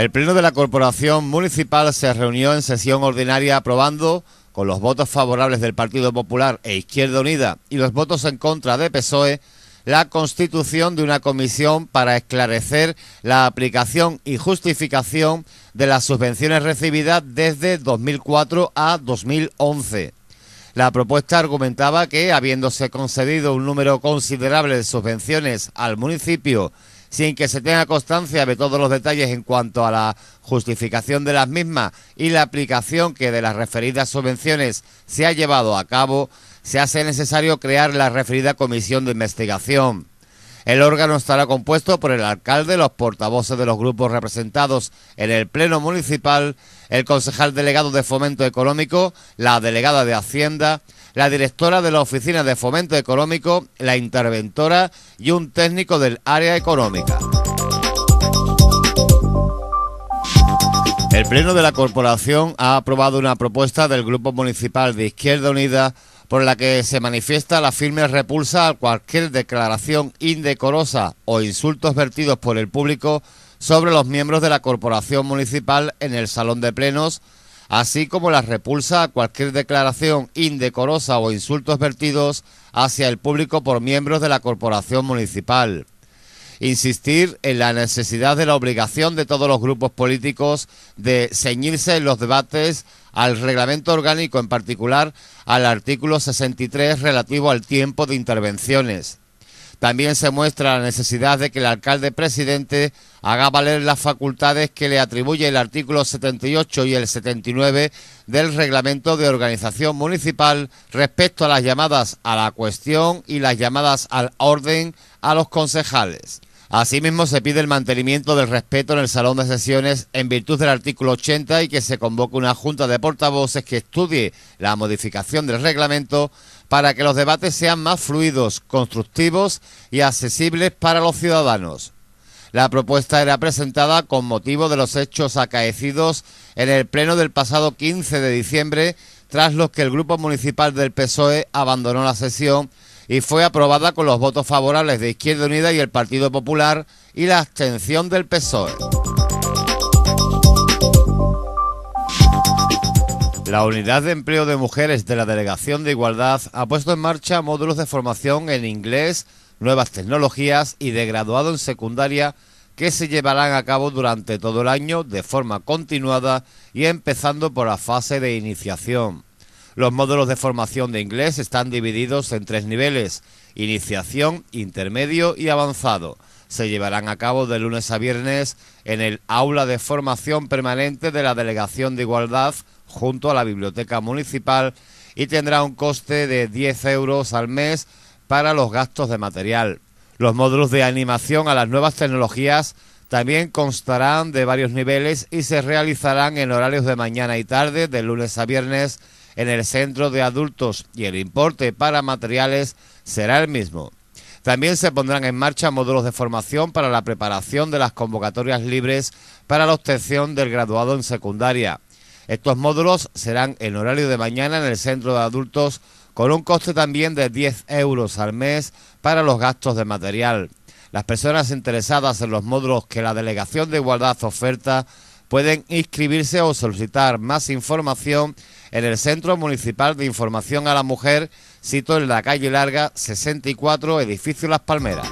El Pleno de la Corporación Municipal se reunió en sesión ordinaria aprobando, con los votos favorables del Partido Popular e Izquierda Unida y los votos en contra de PSOE, la constitución de una comisión para esclarecer la aplicación y justificación de las subvenciones recibidas desde 2004 a 2011. La propuesta argumentaba que, habiéndose concedido un número considerable de subvenciones al municipio sin que se tenga constancia de todos los detalles en cuanto a la justificación de las mismas y la aplicación que de las referidas subvenciones se ha llevado a cabo, se hace necesario crear la referida comisión de investigación. El órgano estará compuesto por el alcalde, los portavoces de los grupos representados en el Pleno Municipal, el concejal delegado de Fomento Económico, la delegada de Hacienda, la directora de la Oficina de Fomento Económico, la interventora y un técnico del área económica. El Pleno de la Corporación ha aprobado una propuesta del Grupo Municipal de Izquierda Unida por la que se manifiesta la firme repulsa a cualquier declaración indecorosa o insultos vertidos por el público sobre los miembros de la Corporación Municipal en el Salón de Plenos así como la repulsa a cualquier declaración indecorosa o insultos vertidos hacia el público por miembros de la corporación municipal. Insistir en la necesidad de la obligación de todos los grupos políticos de ceñirse en los debates al reglamento orgánico, en particular al artículo 63 relativo al tiempo de intervenciones también se muestra la necesidad de que el alcalde presidente haga valer las facultades que le atribuye el artículo 78 y el 79 del reglamento de organización municipal respecto a las llamadas a la cuestión y las llamadas al orden a los concejales. Asimismo, se pide el mantenimiento del respeto en el salón de sesiones en virtud del artículo 80 y que se convoque una junta de portavoces que estudie la modificación del reglamento para que los debates sean más fluidos, constructivos y accesibles para los ciudadanos. La propuesta era presentada con motivo de los hechos acaecidos en el pleno del pasado 15 de diciembre, tras los que el Grupo Municipal del PSOE abandonó la sesión y fue aprobada con los votos favorables de Izquierda Unida y el Partido Popular y la abstención del PSOE. La Unidad de Empleo de Mujeres de la Delegación de Igualdad ha puesto en marcha módulos de formación en inglés, nuevas tecnologías y de graduado en secundaria que se llevarán a cabo durante todo el año de forma continuada y empezando por la fase de iniciación. Los módulos de formación de inglés están divididos en tres niveles, iniciación, intermedio y avanzado. Se llevarán a cabo de lunes a viernes en el aula de formación permanente de la Delegación de Igualdad junto a la Biblioteca Municipal y tendrá un coste de 10 euros al mes para los gastos de material. Los módulos de animación a las nuevas tecnologías también constarán de varios niveles y se realizarán en horarios de mañana y tarde, de lunes a viernes, en el centro de adultos y el importe para materiales será el mismo. También se pondrán en marcha módulos de formación para la preparación de las convocatorias libres para la obtención del graduado en secundaria. Estos módulos serán en horario de mañana en el centro de adultos con un coste también de 10 euros al mes para los gastos de material. Las personas interesadas en los módulos que la Delegación de Igualdad oferta pueden inscribirse o solicitar más información en el Centro Municipal de Información a la Mujer, sito en la calle Larga 64, edificio Las Palmeras.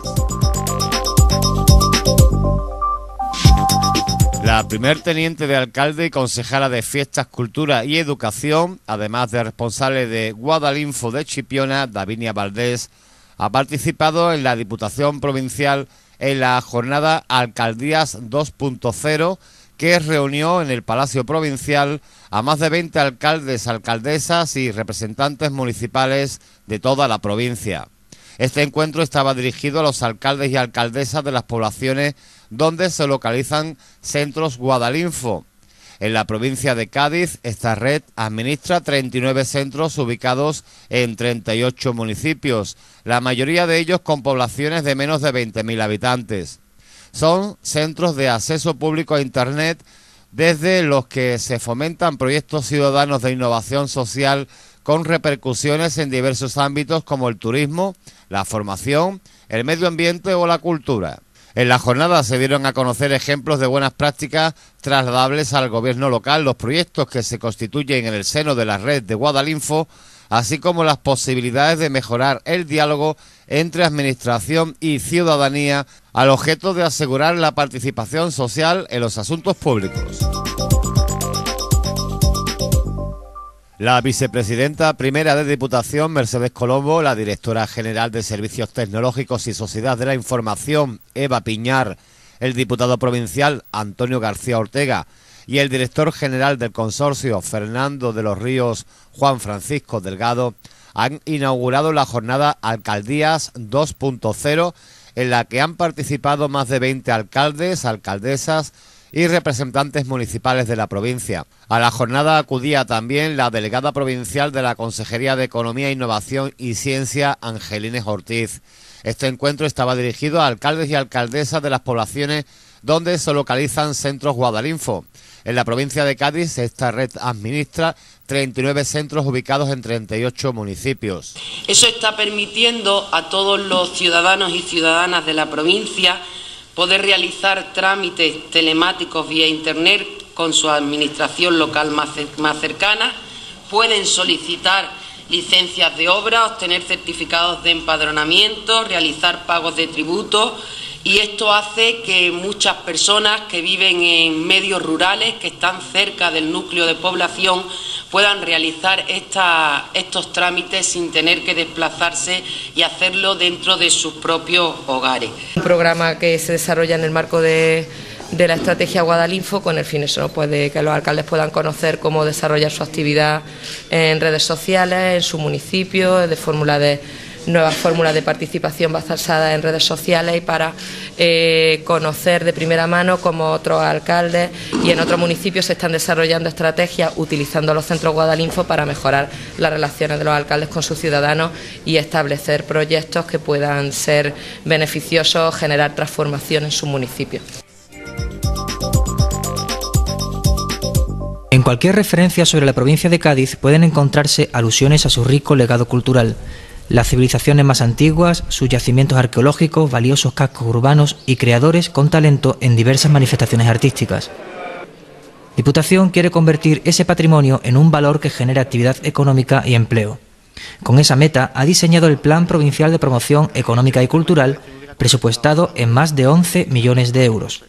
La primer teniente de alcalde y concejala de Fiestas, Cultura y Educación, además de responsable de Guadalinfo de Chipiona, Davinia Valdés, ha participado en la Diputación Provincial en la jornada Alcaldías 2.0 que reunió en el Palacio Provincial a más de 20 alcaldes, alcaldesas y representantes municipales de toda la provincia. Este encuentro estaba dirigido a los alcaldes y alcaldesas de las poblaciones donde se localizan centros Guadalinfo. En la provincia de Cádiz, esta red administra 39 centros ubicados en 38 municipios, la mayoría de ellos con poblaciones de menos de 20.000 habitantes. Son centros de acceso público a Internet desde los que se fomentan proyectos ciudadanos de innovación social con repercusiones en diversos ámbitos como el turismo, la formación, el medio ambiente o la cultura. En la jornada se dieron a conocer ejemplos de buenas prácticas trasladables al gobierno local, los proyectos que se constituyen en el seno de la red de Guadalinfo, así como las posibilidades de mejorar el diálogo entre administración y ciudadanía al objeto de asegurar la participación social en los asuntos públicos. La vicepresidenta primera de Diputación, Mercedes Colombo, la directora general de Servicios Tecnológicos y Sociedad de la Información, Eva Piñar, el diputado provincial, Antonio García Ortega, y el director general del consorcio, Fernando de los Ríos, Juan Francisco Delgado, han inaugurado la jornada Alcaldías 2.0, en la que han participado más de 20 alcaldes, alcaldesas, y representantes municipales de la provincia. A la jornada acudía también la delegada provincial de la Consejería de Economía, Innovación y Ciencia, Angelines Ortiz. Este encuentro estaba dirigido a alcaldes y alcaldesas de las poblaciones donde se localizan centros Guadalinfo. En la provincia de Cádiz, esta red administra 39 centros ubicados en 38 municipios. Eso está permitiendo a todos los ciudadanos y ciudadanas de la provincia poder realizar trámites telemáticos vía Internet con su administración local más, cercana, pueden solicitar licencias de obra, obtener certificados de empadronamiento, realizar pagos de tributos y esto hace que muchas personas que viven en medios rurales, que están cerca del núcleo de población, puedan realizar estos trámites sin tener que desplazarse y hacerlo dentro de sus propios hogares. Un programa que se desarrolla en el marco de, la estrategia Guadalinfo con el fin pues de que los alcaldes puedan conocer cómo desarrollar su actividad en redes sociales, en su municipio, de fórmula de nuevas fórmulas de participación basadas en redes sociales y para eh, conocer de primera mano cómo otros alcaldes y en otros municipios se están desarrollando estrategias utilizando los centros Guadalinfo para mejorar las relaciones de los alcaldes con sus ciudadanos y establecer proyectos que puedan ser beneficiosos, generar transformación en su municipio. En cualquier referencia sobre la provincia de Cádiz pueden encontrarse alusiones a su rico legado cultural las civilizaciones más antiguas, sus yacimientos arqueológicos, valiosos cascos urbanos y creadores con talento en diversas manifestaciones artísticas. Diputación quiere convertir ese patrimonio en un valor que genere actividad económica y empleo. Con esa meta ha diseñado el Plan Provincial de Promoción Económica y Cultural, presupuestado en más de 11 millones de euros.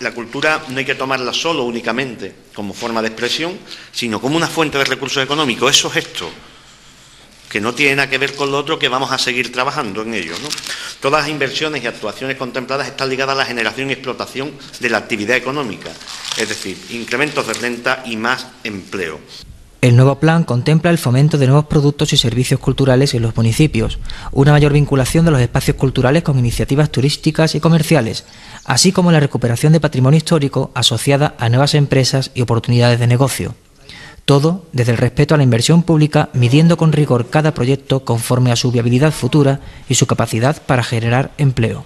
La cultura no hay que tomarla solo únicamente como forma de expresión, sino como una fuente de recursos económicos. Eso es esto que no tiene nada que ver con lo otro, que vamos a seguir trabajando en ello. Todas las inversiones y actuaciones contempladas están ligadas a la generación y explotación de la actividad económica, es decir, incrementos de renta y más empleo. El nuevo plan contempla el fomento de nuevos productos y servicios culturales en los municipios, una mayor vinculación de los espacios culturales con iniciativas turísticas y comerciales, así como la recuperación de patrimonio histórico asociada a nuevas empresas y oportunidades de negocio. Todo desde el respeto a la inversión pública, midiendo con rigor cada proyecto conforme a su viabilidad futura y su capacidad para generar empleo.